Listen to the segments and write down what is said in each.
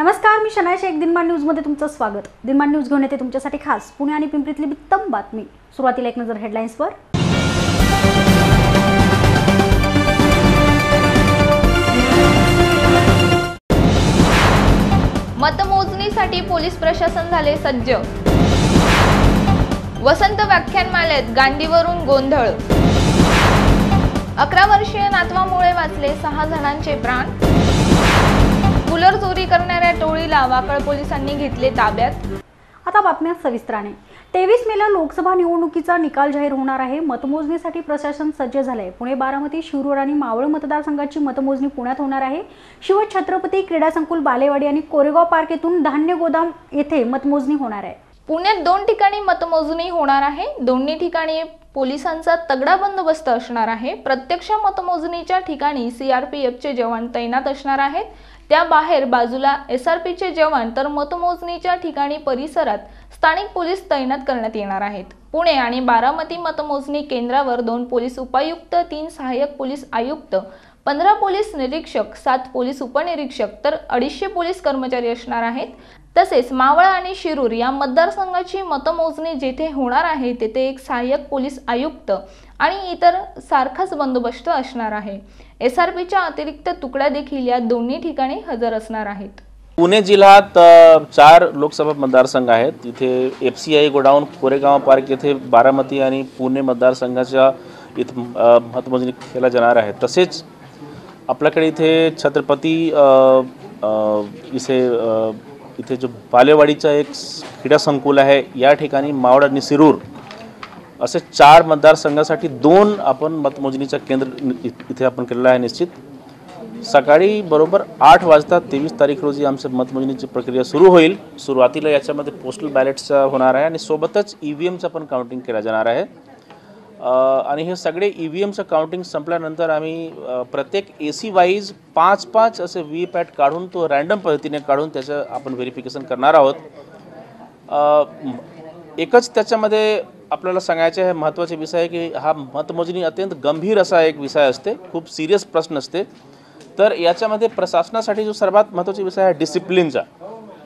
नमस्कार मी शनाय शेख. दिनमान न्यूजमध्ये तुमचं स्वागत. दिनमान न्यूज घेऊन येते तुमच्यासाठी खास. पुणे आणि पिंपरीतली उत्तम बातमी. सुरुवातीला एक नजर हेडलाईन्सवर मतमोजणीसाठी पोलीस प्रशासन झाले सज्ज. वसंत व्याख्यानमालेत गांधीवरून गोंधळ. अकरा वर्षीय नातवामुळे वाचले सहा जणांचे प्राण. कूलर चोरी करणाऱ्या टोळीला वाकळ पोलिसांनी घेतले ताब्यात. आता बातम्या सविस्तराने. तेवीस मेला लोकसभा निवडणुकीचा निकाल जाहीर होणार आहे. मतमोजणीसाठी प्रशासन सज्ज झाले आहे पुणे बारामती शिरूर आणि मावळ मतदारसंघाची मतमोजणी पुण्यात होणार आहे. शिव छत्रपती क्रीडा संकुल बालेवाडी आणि कोरेगाव पार्क येथून धान्य गोदाम येथे मतमोजणी होणार आहे. पुण्यात दोन ठिकाणी मतमोजणी होणार आहे. दोन्ही ठिकाणी पोलिसांचा तगडा बंदोबस्त असणार आहे. प्रत्यक्ष मतमोजणीच्या ठिकाणी सीआरपीएफचे जवान तैनात असणार आहेत. त्या बाहेर बाजूला एस आर पीचे जवान तर मतमोजणीच्या ठिकाणी परिसरात स्थानिक पोलीस तैनात करण्यात येणार आहेत. पुणे आणि बारामती मतमोजणी केंद्रावर दोन पोलीस उपायुक्त तीन सहाय्यक पोलीस आयुक्त पंधरा पोलीस निरीक्षक सात पोलीस उपनिरीक्षक तर अडीचशे पोलीस कर्मचारी असणार आहेत. तसेच मावळ आणि शिरूर या मतदारसंघाची मतमोजणी जेथे होणार आहे तेथे एक सहाय्यक पोलीस आयुक्त आणि इतर सारखाच बंदोबस्त असणार आहे. एस आर पीच्या अतिरिक्त तुकड्या देखील या दोन्ही ठिकाणी हजर असणार आहेत. पुणे जिल्ह्यात चार लोकसभा मतदारसंघ आहेत. तिथे F C I godown Koregaon park येथे बारामती आणि पुणे मतदारसंघाच्या इथं मतमोजणी केल्या जाणार आहे तसेच आपल्याकडे इथे छत्रपती इथे इथे जो बालेवाडीचा एक क्रीडा संकुल आहे या ठिकाणी मावळ आणि सिरूर असे चार मतदारसंघासाठी दोन आपण मतमोजणीचं केंद्र इथे आपण केलेलं आहे निश्चित. सकाळी बरोबर आठ वाजता तेवीस तारीख रोजी आमचं मतमोजणीची प्रक्रिया सुरू होईल. सुरुवातीला याच्यामध्ये पोस्टल बॅलेट्सचा होणार आहे आणि सोबतच ई व्ही एमचं पण काउंटिंग केलं जाणार आहे. आणि हे सगळे ई व्ही एमचं काउंटिंग संपल्यानंतर आम्ही प्रत्येक ए सी वाईज पाच पाच असे व्ही पॅट काढून तो रँडम पद्धतीने काढून त्याचं आपण व्हेरिफिकेशन करणार आहोत. एकच त्याच्यामध्ये आपल्याला सांगायचे हे महत्त्वाचे विषय आहे की हा मतमोजणी अत्यंत गंभीर असा एक विषय असते. खूप सिरियस प्रश्न असते. तर याच्यामध्ये प्रशासनासाठी जो सर्वात महत्त्वाचा विषय आहे डिसिप्लिनचा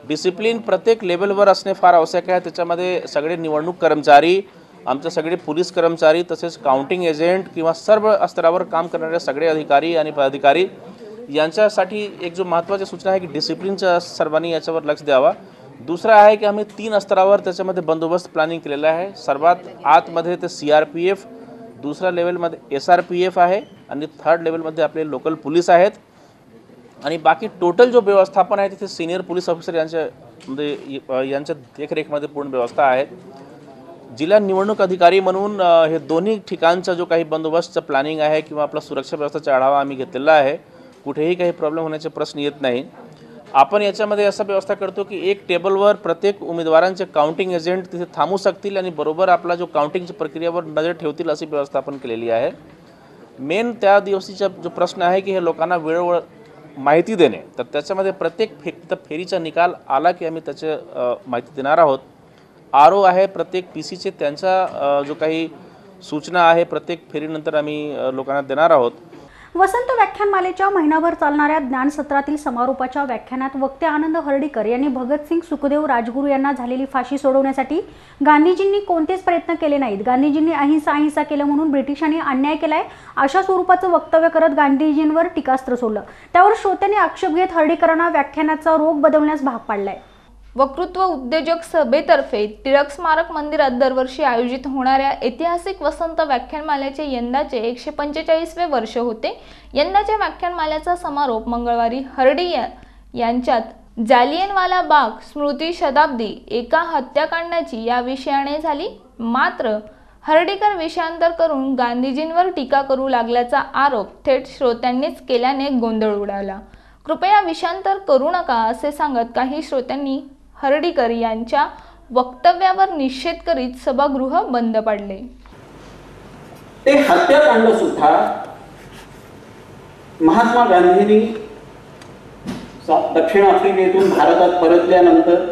डिसिप्लिन प्रत्येक लेवलवर असणे फार आवश्यक आहे. त्याच्यामध्ये सगळे निवडणूक कर्मचारी आमचे सगळे पोलीस कर्मचारी तसेच काउंटिंग एजंट किंवा सर्व स्तरावर काम करणारे सगळे अधिकारी आणि पदाधिकारी यांच्यासाठी एक जो महत्त्वाची सूचना आहे की डिसिप्लिनचा सर्वांनी याच्यावर लक्ष द्यावा. दुसरं आहे की आम्ही तीन स्तरावर त्याच्यामध्ये बंदोबस्त प्लॅनिंग केलेलं आहे. सर्वात आतमध्ये ते सी आर पी एफ दुसऱ्या लेवलमध्ये एस आर पी एफ आहे आणि थर्ड लेवलमध्ये आपले लोकल पोलीस आहेत. आणि बाकी टोटल जो व्यवस्थापन आहे तिथे सिनियर पोलीस ऑफिसर यांच्या म्हणजे यांच्या देखरेखमध्ये पूर्ण व्यवस्था आहे. जिल्हा निवडणूक अधिकारी म्हणून हे दोन्ही ठिकाणचा जो काही बंदोबस्तचं प्लॅनिंग आहे किंवा आपला सुरक्षा व्यवस्थेचा आढावा आम्ही घेतलेला आहे कुठेही काही प्रॉब्लेम होण्याचे प्रश्न येत नाही. आपण याच्यामध्ये असा व्यवस्था करतो की एक टेबलवर प्रत्येक उमेदवारांचे काउंटिंग एजंट तिथे थांबू शकतील आणि बरोबर आपला जो काउंटिंगच्या प्रक्रियावर नजर ठेवतील अशी व्यवस्था आपण केलेली आहे. मेन त्या दिवशीचा जो प्रश्न आहे की हे लोकांना वेळोवेळ माहिती देणे. तर त्याच्यामध्ये प्रत्येक फे तर फेरीचा निकाल आला की आम्ही त्याचे माहिती देणार आहोत. आर ओ आहे प्रत्येक पी सीचे त्यांचा जो काही सूचना आहे प्रत्येक फेरीनंतर आम्ही लोकांना देणार आहोत. वसंत व्याख्यानमालेच्या महिनाभर चालणाऱ्या ज्ञानसत्रातील समारोपाच्या व्याख्यानात वक्ते आनंद हर्डीकर यांनी भगतसिंग सुखदेव राजगुरू यांना झालेली फाशी सोडवण्यासाठी गांधीजींनी कोणतेच प्रयत्न केले नाहीत. गांधीजींनी अहिंसा अहिंसा केलं म्हणून ब्रिटिशांनी अन्याय केलाय अशा स्वरूपाचं वक्तव्य करत गांधीजींवर टीकास्त्र सोडलं. त्यावर श्रोत्यांनी आक्षेप घेत हर्डीकरांना व्याख्यानाचा रोग बदलण्यास भाग पाडलाय. वक्तृत्व उद्योजक सभेतर्फे टिळक स्मारक मंदिरात दरवर्षी आयोजित होणाऱ्या ऐतिहासिक वसंत व्याख्यानमाल्याचे यंदाचे एकशे पंचेचाळीसवे वर्ष होते. यंदाच्या व्याख्यानमाल्याचा समारोप मंगळवारी हर्डी यांच्यात जालियनवाला बाग स्मृती शताब्दी एका हत्याकांडाची या विषयाने झाली. मात्र हर्डीकर विषयांतर करून गांधीजींवर टीका करू लागल्याचा आरोप थेट श्रोत्यांनीच केल्याने गोंधळ उडाला. कृपया विषांतर करू नका असे सांगत काही श्रोत्यांनी हर्डीकर यांच्या वक्तव्यावर निषेध करीत सभागृह बंद पाडले. ते हत्याकांड सुद्धा महात्मा गांधींनी दक्षिण आफ्रिकेतून भारतात परतल्यानंतर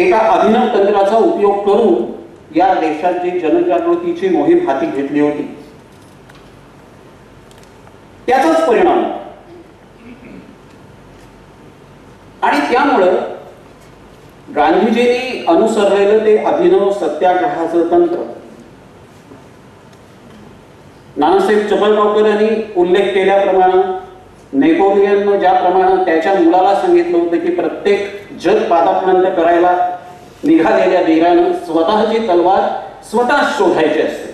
एका अभिनव तंत्राचा उपयोग करून या देशात जी जनजागृतीची मोहीम हाती घेतली होती त्याचाच परिणाम आणि त्यामुळं गांधीजींनी अनुसरलेलं ते अभिनव सत्याग्रहाचं तंत्र. नानासाहेब चपलगावकर यांनी उल्लेख केल्याप्रमाणे नेपोलियननं ज्याप्रमाणे त्याच्या मुलाला सांगितलं होतं की प्रत्येक जग पादापर्यंत करायला निघालेल्या धीरानं स्वतःची तलवार स्वतः शोधायची असते.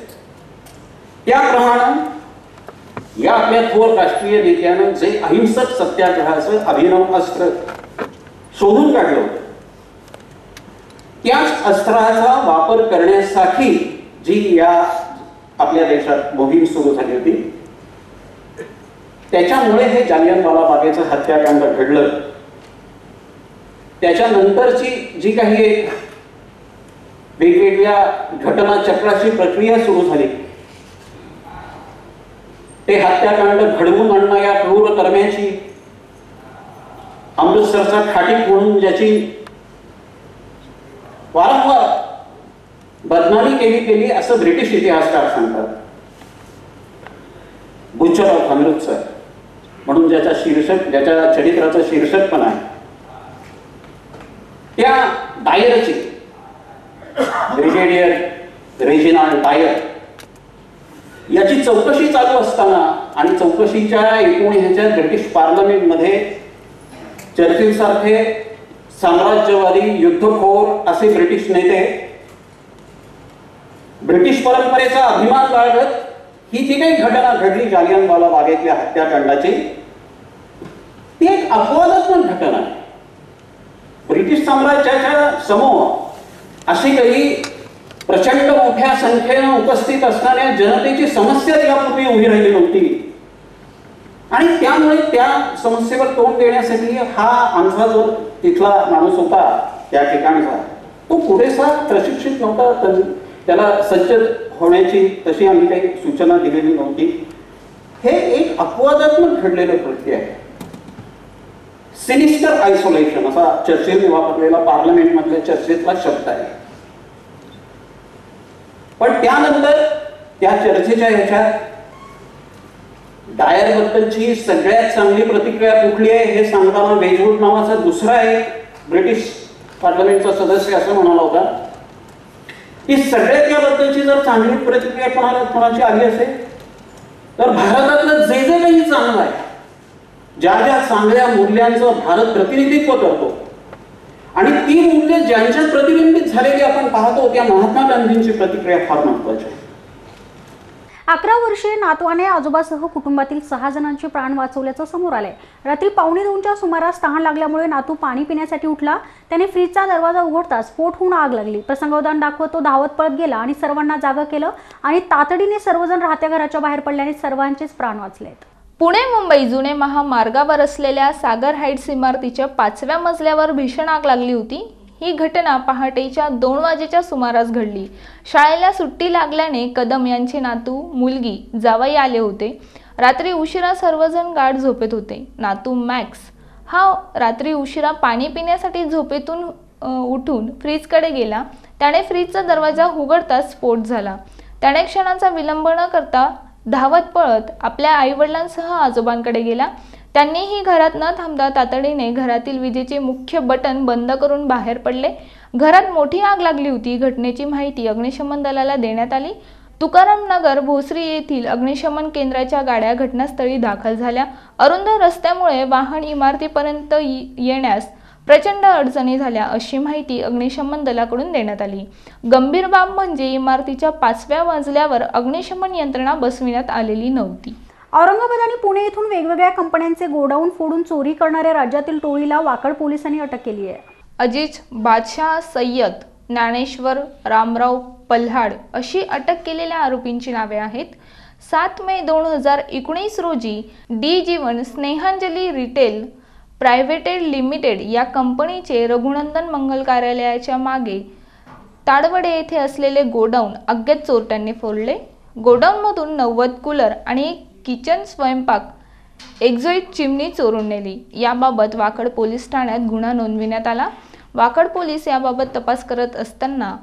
त्याप्रमाणे या आपल्या थोर राष्ट्रीय नेत्यानं जे अहिंसक सत्याग्रहाचं अभिनव अस्त्र शोधून काढलं होतं. त्याच अस्त्राचा वापर करण्यासाठी जी या आपल्या देशात मोहीम सुरू झाली होती त्याच्यामुळे हे जालियनवाला बागेचं हत्याकांड घडलं. त्याच्यानंतरची जी काही एक वेगवेगळ्या घटनाचक्राची प्रक्रिया सुरू झाली ते हत्याकांड घडवून आणणं या क्रूर कर्म्याची अमृतसरचा खाटी म्हणून ज्याची वारंवार बदनामी केली गेली असं ब्रिटिश इतिहासकार सांगतात. बुचर ऑफ अमृतसर म्हणून ज्याचा शीर्षक ज्याच्या चरित्राचं शीर्षक पण आहे. त्या डायरची ब्रिगेडियर रेजिनाल्ड डायर याची चौकशी चालू असताना आणि चौकशीच्या एकूण ह्याच्या ब्रिटिश पार्लमेंटमध्ये चर्चिल सारखे साम्राज्यवादी युद्धखोर असे ब्रिटिश नेते ब्रिटिश परंपरेचा अभिमान बाळगत ही जी काही घटना घडली जालियनवाला बागेतल्या हत्याकांडाची ती एक अपवादात्मक घटना आहे. ब्रिटिश साम्राज्याच्या समोर अशी काही प्रचंड मोठ्या संख्येनं उपस्थित असणाऱ्या जनतेची समस्या यापूर्वी उभी राहिली नव्हती. आणि त्यामुळे त्या समस्येवर तोंड देण्यासाठी हा आमचा जो तिथला माणूस होता त्या ठिकाणचा तो पुरेसा प्रशिक्षित नव्हता तर त्याला सज्ज होण्याची तशी आम्ही काही सूचना दिलेली नव्हती. हे एक अपवादात्मक घडलेलं कृत्य आहे. सिनिस्टर आयसोलेशन असा चर्चेने वापरलेला पार्लमेंटमधल्या चर्चेतला शब्द आहे. पण त्यानंतर त्या चर्चेच्या ह्याच्यात डायर बद्दलची सगळ्यात चांगली प्रतिक्रिया कुठली आहे हे सांगताना वेजवूड नावाचा दुसरा एक ब्रिटिश पार्लमेंटचा सदस्य असं म्हणाला होता. की सगळ्यात याबद्दलची जर चांगली प्रतिक्रिया कोणाला कोणाची आली असेल? तर भारतातलं जे जे काही चांगलं आहे ज्या ज्या चांगल्या मूल्यांचं भारत प्रतिनिधित्व करतो आणि ती मूल्य ज्यांच्यात प्रतिबिंबित झालेली आपण पाहतो त्या महात्मा गांधींची प्रतिक्रिया फार महत्वाची आहे. अकरा वर्षीय नातवाने आजोबासह कुटुंबातील सहा जणांचे प्राण वाचवल्याचं समोर आलंय. रात्री पावणे दोनच्या सुमारास तहान लागल्यामुळे नातू पाणी पिण्यासाठी उठला. त्याने फ्रीजचा दरवाजा उघडताच स्फोट होऊन आग लागली. प्रसंगावधान दाखवत तो धावत पळत गेला आणि सर्वांना जागा केलं आणि तातडीने सर्वजण राहत्या घराच्या बाहेर पडल्याने सर्वांचेच प्राण वाचलेत. पुणे मुंबई जुने महामार्गावर असलेल्या सागर हाईट्स इमारतीच्या पाचव्या मजल्यावर भीषण आग लागली होती. ही घटना पहाटेच्या दोन वाजेच्या सुमारास घडली. शाळेला सुट्टी लागल्याने कदम यांचे नातू मुलगी जावई आले होते. रात्री उशिरा सर्वजण गाढ झोपेत होते. नातू मॅक्स हा रात्री उशिरा पाणी पिण्यासाठी झोपेतून उठून फ्रीजकडे गेला. त्याने फ्रीजचा दरवाजा उघडताच स्फोट झाला. त्याने क्षणाचा विलंब न करता धावत पळत आपल्या आईवडिलांसह आजोबांकडे गेला. त्यांनीही घरात न थांबता तातडीने घरातील विजेचे मुख्य बटन बंद करून बाहेर पडले. घरात मोठी आग लागली होती. घटनेची माहिती अग्निशमन दलाला देण्यात आली. तुकाराम नगर भोसरी येथील अग्निशमन केंद्राच्या गाड्या घटनास्थळी दाखल झाल्या. अरुंद रस्त्यामुळे वाहन इमारतीपर्यंत ये- येण्यास प्रचंड अडचणी झाल्या अशी माहिती अग्निशमन दलाकडून देण्यात आली. गंभीर बाब म्हणजे इमारतीच्या पाचव्या मजल्यावर अग्निशमन यंत्रणा बसविण्यात आलेली नव्हती. औरंगाबाद आणि पुणे येथून वेगवेगळ्या कंपन्यांचे गोडाऊन फोडून चोरी करणाऱ्या राज्यातील टोळीला वाकड पोलिसांनी अटक केली आहे. अजीज बादशाह सय्यद ज्ञानेश्वर रामराव पल्हाड अशी अटक केलेल्या आरोपींची नावे आहेत. सात मे दोन हजार एकोणीस रोजी D Jeevan Snehanjali retail private limited या कंपनीचे रघुनंदन मंगल कार्यालयाच्या मागे ताडवडे येथे असलेले गोडाऊन अज्ञात चोरट्यांनी फोडले. गोडाऊनमधून नव्वद कूलर आणि एक किचन स्वयंपाक. एक्झॉइट चिमणी चोरून नेली. याबाबत वाकड पोलीस ठाण्यात गुन्हा नोंदविण्यात आला. वाकड पोलीस याबाबत तपास करत असताना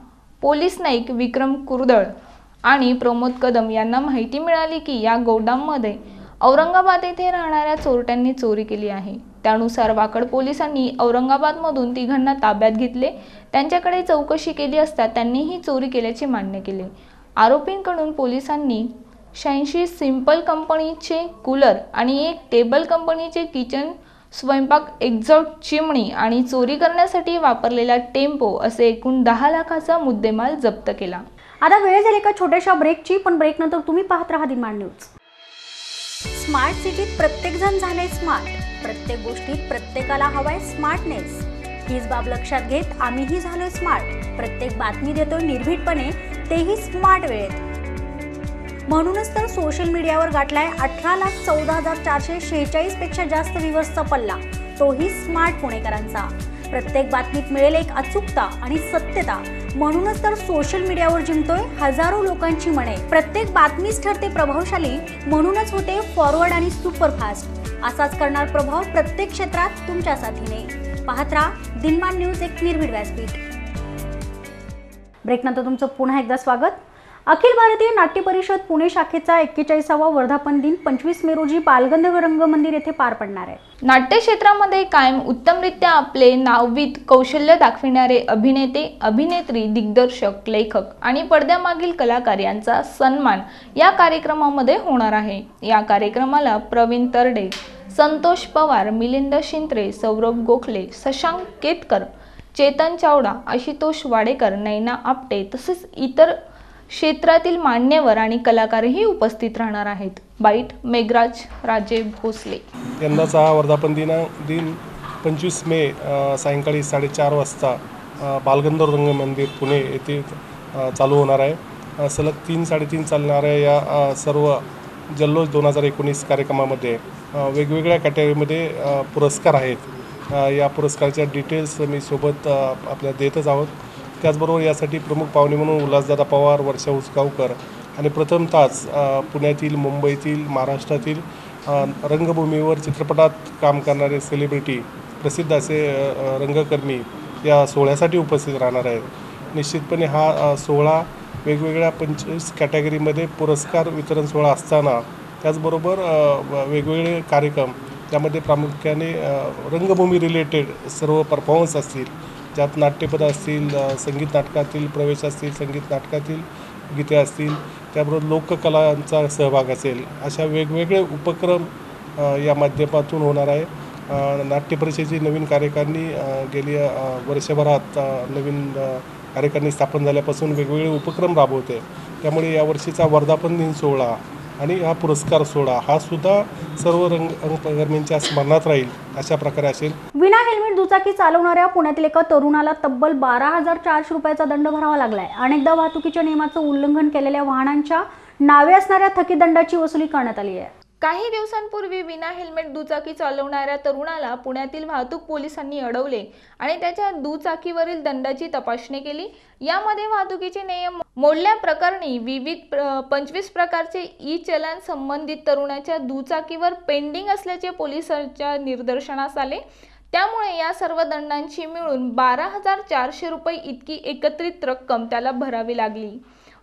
पोलीस नाईक विक्रम कुर्दळ आणि प्रमोद कदम यांना माहिती मिळाली की या गोडाऊनमध्ये औरंगाबाद येथे राहणाऱ्या चोरट्यांनी चोरी केली आहे. त्यानुसार वाकड पोलिसांनी औरंगाबादमधून तिघांना ताब्यात घेतले. त्यांच्याकडे चौकशी केली असता त्यांनी ही चोरी केल्याचे मान्य केले. आरोपींकडून पोलिसांनी शहाऐंशी सिंपल कंपनीचे कूलर आणि एक टेबल कंपनीचे किचन स्वयंपाक एक्झॉट चिमणी आणि चोरी करण्यासाठी वापरलेला टेम्पो असे एकूण दहा लाखाचा मुद्देमाल जप्त केला. आता वेळ झाली का छोट्याशा ब्रेकची पण ब्रेक नंतर तुम्ही पाहत राहा डिमांड न्यूज स्मार्ट सिटीत प्रत्येक जण झाले स्मार्ट प्रत्येक गोष्टीत प्रत्येकाला हवाय स्मार्टनेस हीच बाब लक्षात घेत आम्हीही झालोय स्मार्ट प्रत्येक बातमी देतोय निर्भीडपणे तेही स्मार्ट वेळेत. म्हणूनच तर सोशल मीडियावर गाठलाय अठरा लाख चौदा हजार चारशे शेहेचाळीसपेक्षा जास्त व्ह्युअर्सचा पल्ला. तोही स्मार्ट पुणेकरांचा. प्रत्येक बातमीत मिळेल एक अचूकता आणि सत्यता. म्हणूनच तर सोशल मीडियावर जिंकतोय हजारो लोकांची मने. प्रत्येक बातमीच ठरते प्रभावशाली म्हणूनच होते फॉरवर्ड आणि सुपरफास्ट असाच करणार प्रभाव प्रत्येक क्षेत्रात तुमच्या साथीने. पाहत राहा दिनमान न्यूज एक निर्भीड व्यासपीठ. ब्रेकनंतर तुमचं पुन्हा एकदा स्वागत. अखिल भारतीय नाट्य परिषद पुणे शाखेचा एक्केचाळीसावा वर्धापन दिन पंचवीस मे रोजी बालगंधर्व रंगमंदिर येथे पार पडणार आहे. नाट्य क्षेत्रामध्ये कायम उत्तमरित्या आपले नाववित कौशल्य दाखविणारे अभिनेते अभिनेत्री दिग्दर्शक लेखक आणि पडद्यामागील कलाकार यांचा सन्मान या कार्यक्रमामध्ये होणार आहे. या कार्यक्रमाला प्रवीण तरडे संतोष पवार मिलिंद शिंत्रे सौरभ गोखले शशांक केतकर चेतन चावडा आशुतोष वाडेकर नैना आपटे तसेच इतर क्षेत्रातील मान्यवर आणि कलाकारही उपस्थित राहणार आहेत. बाईट मेघराज राजे भोसले. यंदाचा वर्धापन दिना दिन पंचवीस मे सायंकाळी साडेचार वाजता बालगंधर रंग मंदिर पुणे येथे चालू होणार आहे. सलग तीन साडेतीन चालणाऱ्या या सर्व जल्लोष दोन हजार एकोणीस कार्यक्रमामध्ये वेगवेगळ्या कॅटेगरीमध्ये पुरस्कार आहेत. या पुरस्काराच्या डिटेल्स मी सोबत आपल्या आपल्याला देतच आहोत. त्याचबरोबर यासाठी प्रमुख पाहुणे म्हणून उल्हासदादा पवार वर्षा उसगावकर आणि प्रथमतःच पुण्यातील मुंबईतील महाराष्ट्रातील रंगभूमीवर चित्रपटात काम करणारे सेलिब्रिटी प्रसिद्ध असे रंगकर्मी या सोहळ्यासाठी उपस्थित राहणार आहेत. निश्चितपणे हा सोहळा वेगवेगळ्या पंचवीस कॅटेगरीमध्ये पुरस्कार वितरण सोहळा असताना त्याचबरोबर व- वेगवेगळे कार्यक्रम त्यामध्ये प्रामुख्याने रंगभूमी रिलेटेड सर्व परफॉर्मन्स असतील. ज्यात नाट्यपद असतील संगीत नाटकातील प्रवेश असतील संगीत नाटकातील गीते असतील त्याबरोबर लोककलांचा सहभाग असेल अशा वेगवेगळे उपक्रम या माध्यमातून होणार आहे. नाट्य परिषदेची नवीन कार्यकारिणी गेली वर्षभरात नवीन अ, कार्यकारिणी स्थापन झाल्यापासून वेगवेगळे उपक्रम राबवते. त्यामुळे यावर्षीचा वर्धापन दिन सोहळा आणि हा पुरस्कार सोहळा हा सुद्धा सर्व रंग रंगकर्मींच्या स्मरणात राहील अशा प्रकारे असेल. विना हेल्मेट दुचाकी चालवणाऱ्या पुण्यातील एका तरुणाला तब्बल बारा हजार चारशे रुपयाचा दंड भरावा लागलाय. अनेकदा वाहतुकीच्या नियमाचं उल्लंघन केलेल्या वाहनांच्या नावे असणाऱ्या थकीत दंडाची वसुली करण्यात आली आहे. काही दिवसांपूर्वी विना हेल्मेट दुचाकी चालवणाऱ्या तरुणाला पुण्यातील वाहतूक पोलिसांनी अडवले आणि त्याच्या दुचाकीवरील दंडाची तपासणी केली. यामध्ये वाहतुकीचे नियम मोडल्याप्रकरणी विविध पंचवीस प्रकारचे ई चलन संबंधित तरुणाच्या दुचाकीवर पेंडिंग असल्याचे पोलिसांच्या निदर्शनास आले. त्यामुळे या सर्व दंडांची मिळून बारा हजार चारशे रुपये इतकी एकत्रित रक्कम त्याला भरावी लागली.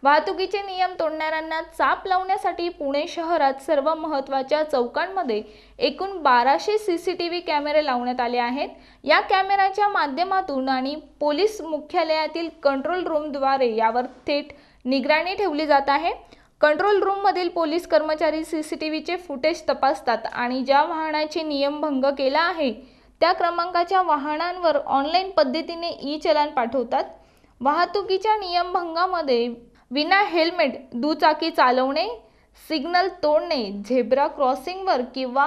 वाहतुकीचे नियम तोडणाऱ्यांना चाप लावण्यासाठी पुणे शहरात सर्व महत्त्वाच्या चौकांमध्ये एकूण बाराशे सी सी टी व्ही कॅमेरे लावण्यात आले आहेत. या कॅमेऱ्याच्या माध्यमातून आणि पोलीस मुख्यालयातील कंट्रोल रूमद्वारे यावर थेट निगराणी ठेवली जात आहे. कंट्रोल रूममधील पोलीस कर्मचारी सी सी टी व्हीचे फुटेज तपासतात आणि ज्या वाहनाचे नियमभंग केला आहे त्या क्रमांकाच्या वाहनांवर ऑनलाईन पद्धतीने ई चलान पाठवतात. वाहतुकीच्या नियमभंगामध्ये विना हेल्मेट दुचाकी चालवणे सिग्नल तोडणे झेब्रा क्रॉसिंगवर किंवा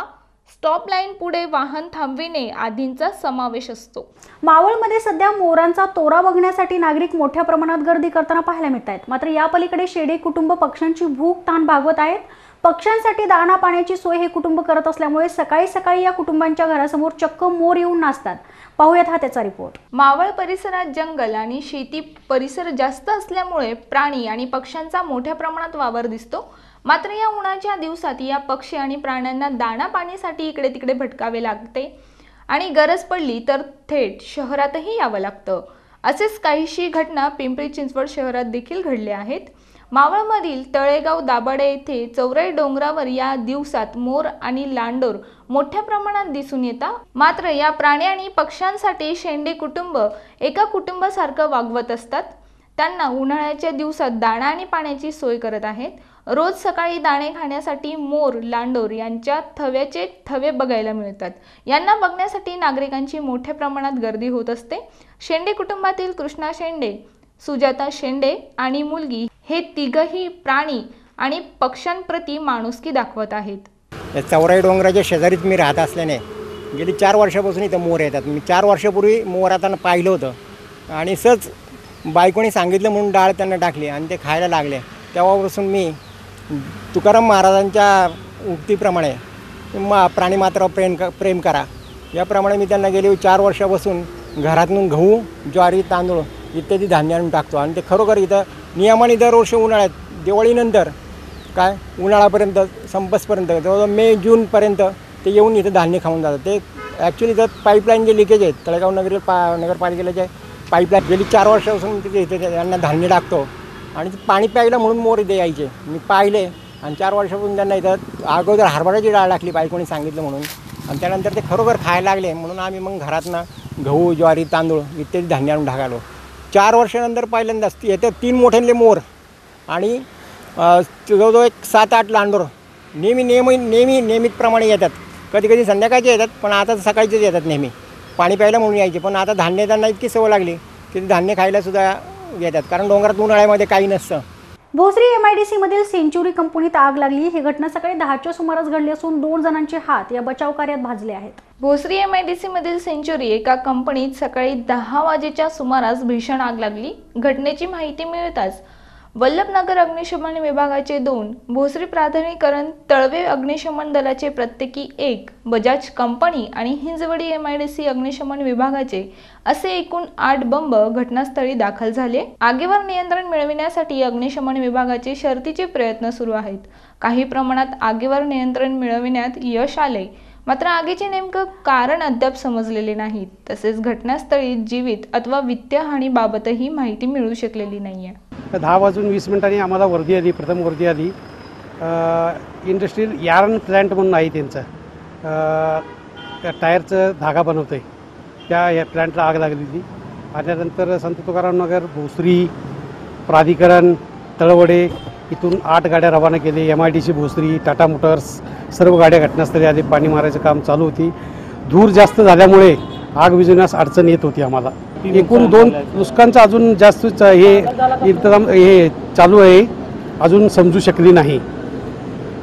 स्टॉप लाईन पुढे वाहन थांबविणे आदींचा समावेश असतो. मावळमध्ये सध्या मोरांचा तोरा बघण्यासाठी नागरिक मोठ्या प्रमाणात गर्दी करताना पाहायला मिळत आहेत मात्र या पलीकडे शेडे कुटुंब पक्ष्यांची भूक ताण भागवत आहेत. पक्ष्यांसाठी दाणा पाण्याची सोय हे कुटुंब करत असल्यामुळे सकाळी सकाळी या कुटुंबांच्या घरासमोर चक्क मोर येऊन नाचतात. पाहूयात हा त्याचा रिपोर्ट मावळ परिसरात जंगल आणि शेती परिसर जास्त असल्यामुळे प्राणी आणि पक्ष्यांचा मोठ्या प्रमाणात वावर दिसतो. मात्र या उन्हाच्या दिवसात या पक्षी आणि प्राण्यांना दाणा पाण्यासाठी इकडे तिकडे भटकावे लागते. आणि गरज पडली तर थेट शहरातही यावं लागतं. असेच काहीशी घटना पिंपरी चिंचवड शहरात देखील घडल्या आहेत. मावळमधील तळेगाव दाभाडे येथे चौराई डोंगरावर या दिवसात मोर आणि लांडोर मोठ्या प्रमाणात दिसून येतात मात्र या प्राणी आणि पक्ष्यांसाठी शेंडे कुटुंब एका कुटुंबासारखं वागवत असतात. त्यांना उन्हाळ्याच्या दिवसात दाणा आणि पाण्याची सोय करत आहेत. रोज सकाळी दाणे खाण्यासाठी मोर लांडोर यांच्या थव्याचे थवे बघायला मिळतात. यांना बघण्यासाठी नागरिकांची मोठ्या प्रमाणात गर्दी होत असते. शेंडे कुटुंबातील कृष्णा शेंडे सुजाता शेंडे आणि मुलगी हे तिघही प्राणी आणि पक्ष्यांप्रती माणुसकी दाखवत आहेत. या चौराई डोंगराच्या शेजारीच मी राहत असल्याने गेली चार वर्षापासून इथं मोर येतात. मी चार वर्षापूर्वी मोर आता पाहिलं होतं. आणि सहज बायकोनी सांगितलं म्हणून डाळ त्यांना टाकली आणि ते खायला लागले. तेव्हापासून मी तुकाराम महाराजांच्या उक्तीप्रमाणे मा मात्र प्रेम क प्रेम करा. याप्रमाणे मी त्यांना गेली चार वर्षापासून घरातून गहू ज्वारी तांदूळ इत्यादी धान्य आणून टाकतो. आणि ते खरोखर इथं नियमाने दरवर्षी उन्हाळ्यात दिवाळीनंतर काय? उन्हाळ्यापर्यंत संपसपर्यंत जवळजवळ मे जूनपर्यंत ते येऊन इथं धान्य खाऊन जातात. ते ॲक्च्युली जर पाईपलाईन जे लिकेज आहेत तळेगाव नगर पा नगरपालिकेला जे पाईपलाईन गेली चार वर्षापासून तिथे इथे त्यांना धान्य टाकतो. आणि ते पाणी प्यायला म्हणून मोर इथे यायचे. मी पाहिले आणि चार वर्षापासून त्यांना इथं अगोदर हरभऱ्याची डाळ टाकली बायकोणी सांगितलं म्हणून. आणि त्यानंतर ते खरोखर खायला लागले. म्हणून आम्ही मग घरातनं गहू ज्वारी तांदूळ इत्यादी धान्य आणून टाकालो चार वर्षानंतर पहिल्यांदाच येते तीन मोठ्यांले मोर. आणि जवळजवळ एक सात आठ लांडोर. नेहमी नेहमी नेहमी नियमितप्रमाणे येतात. कधी कधी संध्याकाळचे येतात पण आता सकाळचेच येतात नेहमी. पाणी प्यायला म्हणून यायचे पण आता धान्य त्यांना इतकी सवय लागली की ते धान्य खायलासुद्धा येतात. कारण डोंगरात उन्हाळ्यामध्ये काही नसतं. भोसरी एमआयडीसी मधील सेंचुरी कंपनीत आग लागली. ही घटना सकाळी दहाच्या सुमारास घडली असून दोन जणांचे हात या बचाव कार्यात भाजले आहेत. Bhosari M I D C मधील सेंचुरी एका कंपनीत सकाळी दहा वाजेच्या सुमारास भीषण आग लागली. घटनेची माहिती मिळताच वल्लभनगर अग्निशमन विभागाचे दोन भोसरी प्राधान्यकरण तळवे अग्निशमन दलाचे प्रत्येकी एक बजाज कंपनी आणि Hinjawadi M I D C अग्निशमन विभागाचे असे एकूण आठ बंब घटनास्थळी दाखल झाले. आगीवर नियंत्रण मिळविण्यासाठी अग्निशमन विभागाचे शर्तीचे प्रयत्न सुरू आहेत. काही प्रमाणात आगीवर नियंत्रण मिळविण्यात यश आले. मात्र आगीचे नेमकं कारण अद्याप समजलेले नाही. तसेच घटनास्थळी जीवित अथवा वित्तीय हानीबाबतही माहिती मिळू शकलेली नाही आहे तर दहा वाजून वीस मिनिटांनी आम्हाला वर्दी आली प्रथम वर्दी आली. इंडस्ट्रीयल यार्न प्लॅन्ट म्हणून आहे त्यांचं. टायरचं धागा बनवतं आहे त्या या प्लॅन्टला आग लागलेली. आणि त्यानंतर संत तुकाराम नगर भोसरी प्राधिकरण तळवडे इथून आठ गाड्या रवाना केले. M I D C Bhosari Tata Motors सर्व गाड्या घटनास्थळी आले. पाणी मारायचं काम चालू होती. धूर जास्त झाल्यामुळे आग विझवण्यास अडचण येत होती आम्हाला. एकूण दोन नुकसानचं अजून जास्त हे इंतजाम हे चालू आहे. अजून समजू शकली नाही.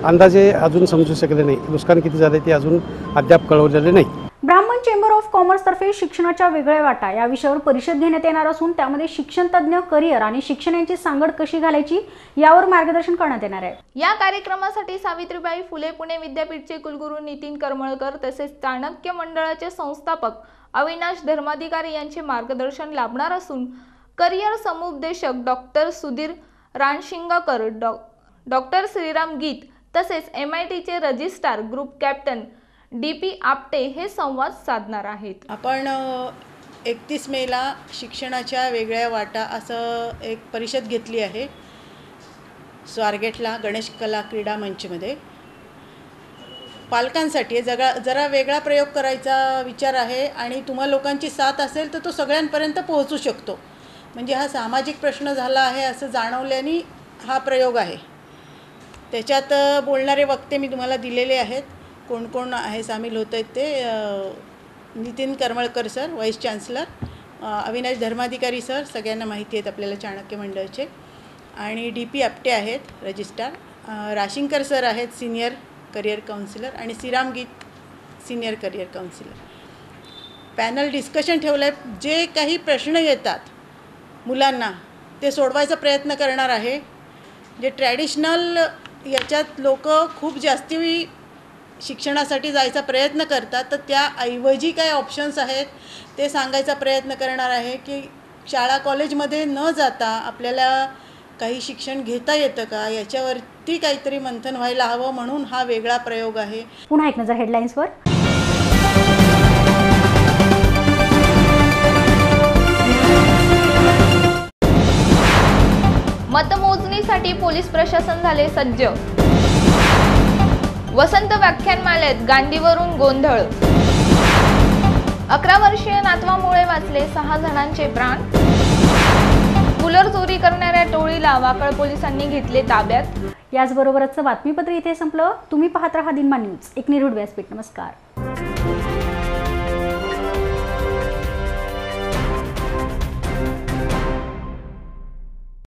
अंदाजे अजून समजू शकले नाही. नुकसान किती झाले ते अजून अद्याप कळवलेले नाही. ब्राह्मण चेंबर ऑफ कॉमर्स तर्फे शिक्षणाच्या वेगळ्या वाटा या विषयावर परिषद घेण्यात येणार असून त्यामध्ये शिक्षण तज्ज्ञ करिअर आणि शिक्षण यांची सांगड कशी घालायची यावर मार्गदर्शन करण्यात येणार आहे. या कार्यक्रमासाठी सावित्रीबाई फुले पुणे विद्यापीठचे कुलगुरू नितीन करमळकर तसेच चाणक्य मंडळाचे संस्थापक अविनाश धर्माधिकारी यांचे मार्गदर्शन लाभणार असून करिअर समुपदेशक डॉक्टर सुधीर रानशिंगाकर डॉ डॉक्टर श्रीराम गीत तसेच एम आय टीचे registrar group captain D P Apte हे संवाद साधणार आहेत. आपण एकतीस मेला शिक्षणाच्या वेगळ्या वाटा असं एक परिषद घेतली आहे. स्वारगेटला गणेश कला क्रीडा मंचमध्ये. पालकांसाठी. जगा जरा वेगळा प्रयोग करायचा विचार आहे आणि तुम्हा लोकांची साथ असेल तर तो सगळ्यांपर्यंत पोहोचू शकतो. म्हणजे हा सामाजिक प्रश्न झाला आहे असं जाणवल्याने हा प्रयोग आहे. त्याच्यात बोलणारे वक्ते मी तुम्हाला दिलेले आहेत. कोण कोण आहे सामील होत आहेत ते Nitin Karmalkar sir vice chancellor Avinash Dharmadhikari sir सगळ्यांना माहिती आहेत आपल्याला चाणक्य मंडळचे. आणि डी पी आपटे आहेत रजिस्ट्रार. राशिंकर सर आहेत सिनियर. करिअर काउन्सिलर आणि Shriram Geet senior career counsellor. Panel discussion ठेवलं आहे जे काही प्रश्न येतात मुलांना ते सोडवायचा प्रयत्न करणार आहे. जे ट्रॅडिशनल याच्यात लोक खूप जास्ती शिक्षणासाठी जायचा प्रयत्न करतात तर त्याऐवजी काय ऑप्शन्स आहेत ते सांगायचा प्रयत्न करणार आहे की शाळा कॉलेजमध्ये न जाता आपल्याला काही शिक्षण घेता येतं का? याच्यावरती काहीतरी मंथन व्हायला हवं म्हणून हा वेगळा प्रयोग आहे. पुन्हा एक नजर हेडलाईन्सवर मतमोजणीसाठी पोलीस प्रशासन झाले सज्ज. वसंत व्याख्यानमालेत गांधीवरून गोंधळ. अकरा वर्षीय नातवामुळे वाचले सहा जणांचे प्राण. कूलर चोरी करणाऱ्या टोळीला वाकळ पोलिसांनी घेतले ताब्यात. याचबरोबरच बातमीपत्र इथे संपलं. तुम्ही पाहत राहा दिनमान न्यूज. एक निरूढ व्यासपीठ. नमस्कार.